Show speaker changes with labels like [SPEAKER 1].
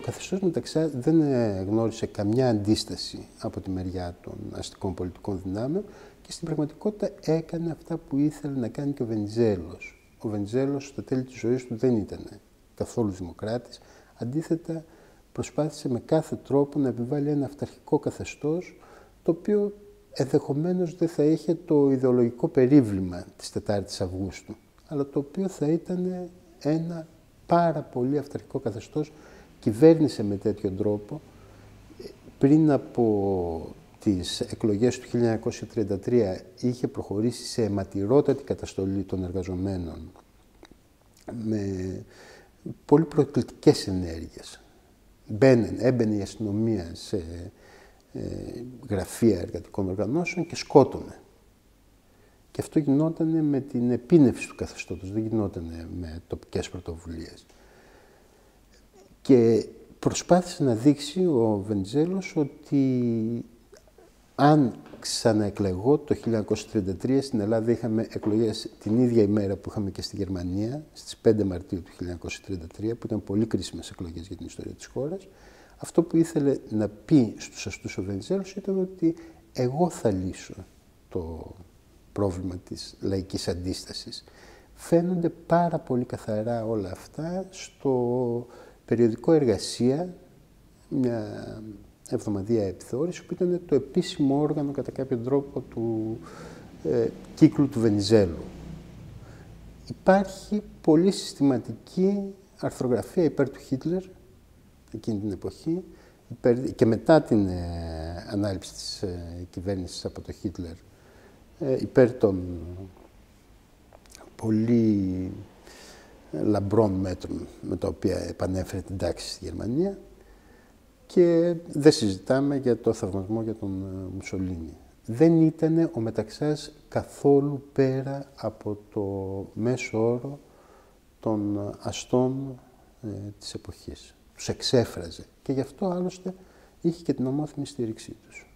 [SPEAKER 1] καθεστώς Μεταξά δεν γνώρισε καμιά αντίσταση από τη μεριά των αστικών πολιτικών δυνάμεων και στην πραγματικότητα έκανε αυτά που ήθελε να κάνει και ο Βενιζέλος. Ο Βενιζέλος στα τέλη της ζωής του δεν ήταν καθόλου δημοκράτης. Αντίθετα, προσπάθησε με κάθε τρόπο να επιβάλλει ένα αυταρχικό καθεστώς, το οποίο ενδεχομένως δεν θα είχε το ιδεολογικό περίβλημα της 4ης Αυγούστου, αλλά το οποίο θα ήταν ένα πάρα πολύ αυταρχικό καθεστώς, κυβέρνησε με τέτοιο τρόπο. Πριν από τις εκλογές του 1933 είχε προχωρήσει σε αιματηρότατη καταστολή των εργαζομένων με πολύ προκλητικές ενέργειες. Μπαίνε, έμπαινε η αστυνομία σε ε, γραφεία εργατικών οργανώσεων και σκότωνε. Και αυτό γινόταν με την επίνευση του καθεστώτος, δεν γινόταν με τοπικές πρωτοβουλίες. Και προσπάθησε να δείξει ο Βεντζέλος ότι αν ξαναεκλεγώ το 1933 στην Ελλάδα είχαμε εκλογές την ίδια ημέρα που είχαμε και στη Γερμανία, στις 5 Μαρτίου του 1933, που ήταν πολύ κρίσιμες εκλογές για την ιστορία της χώρας. Αυτό που ήθελε να πει στους αστούς ο Βενιζέλος ήταν ότι εγώ θα λύσω το πρόβλημα της λαϊκής αντίστασης. Φαίνονται πάρα πολύ καθαρά όλα αυτά στο περιοδικό εργασία, μια εβδομαδία επιθεώρηση, που ήταν το επίσημο όργανο κατά κάποιο τρόπο του ε, κύκλου του Βενιζέλου. Υπάρχει πολύ συστηματική αρθρογραφία υπέρ του Χίτλερ εκείνη την εποχή υπέρ, και μετά την ε, ανάληψη της ε, κυβέρνησης από το Χίτλερ ε, υπέρ των πολύ λαμπρών μέτρων με τα οποία επανέφερε την τάξη στη Γερμανία και δεν συζητάμε για το θαυμασμό για τον ε, Μουσολίνη. Δεν ήταν ο Μεταξάς καθόλου πέρα από το μέσο όρο των αστών ε, της εποχής. Τους εξέφραζε και γι' αυτό άλλωστε είχε και την ομόθυμη στήριξή τους.